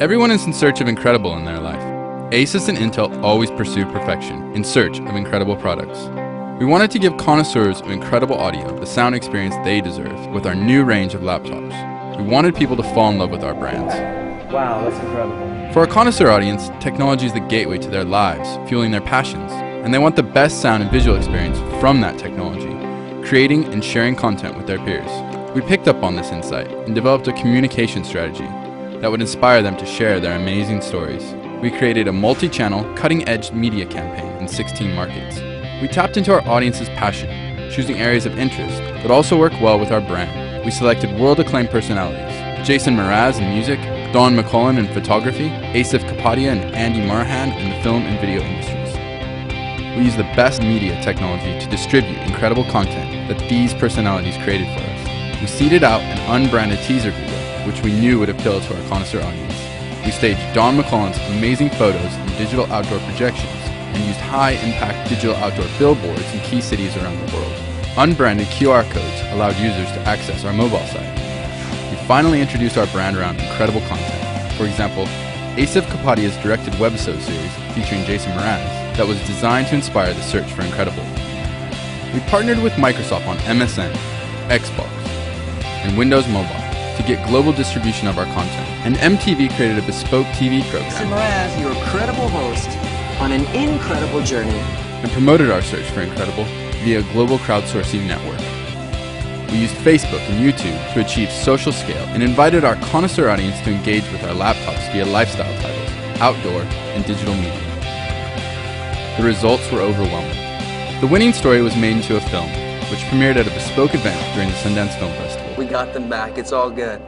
Everyone is in search of incredible in their life. Asus and Intel always pursue perfection in search of incredible products. We wanted to give connoisseurs of incredible audio the sound experience they deserve with our new range of laptops. We wanted people to fall in love with our brands. Wow, that's incredible. For our connoisseur audience, technology is the gateway to their lives, fueling their passions, and they want the best sound and visual experience from that technology, creating and sharing content with their peers. We picked up on this insight and developed a communication strategy that would inspire them to share their amazing stories. We created a multi channel, cutting edge media campaign in 16 markets. We tapped into our audience's passion, choosing areas of interest that also work well with our brand. We selected world acclaimed personalities Jason Mraz in music, Don McCullin in photography, Asif Kapadia and Andy Morahan in the film and video industries. We use the best media technology to distribute incredible content that these personalities created for us. We seeded out an unbranded teaser video, which we knew would appeal to our connoisseur audience. We staged Don McCullin's amazing photos and digital outdoor projections, and used high-impact digital outdoor billboards in key cities around the world. Unbranded QR codes allowed users to access our mobile site. We finally introduced our brand around incredible content. For example, Asif Kapadia's directed webisode series featuring Jason Mraz that was designed to inspire the search for incredible. We partnered with Microsoft on MSN, Xbox, and Windows Mobile to get global distribution of our content. And MTV created a bespoke TV program Mraz, your credible host on an incredible journey. and promoted our search for Incredible via a global crowdsourcing network. We used Facebook and YouTube to achieve social scale and invited our connoisseur audience to engage with our laptops via lifestyle titles, outdoor, and digital media. The results were overwhelming. The winning story was made into a film, which premiered at a bespoke event during the Sundance Film Festival. We got them back. It's all good.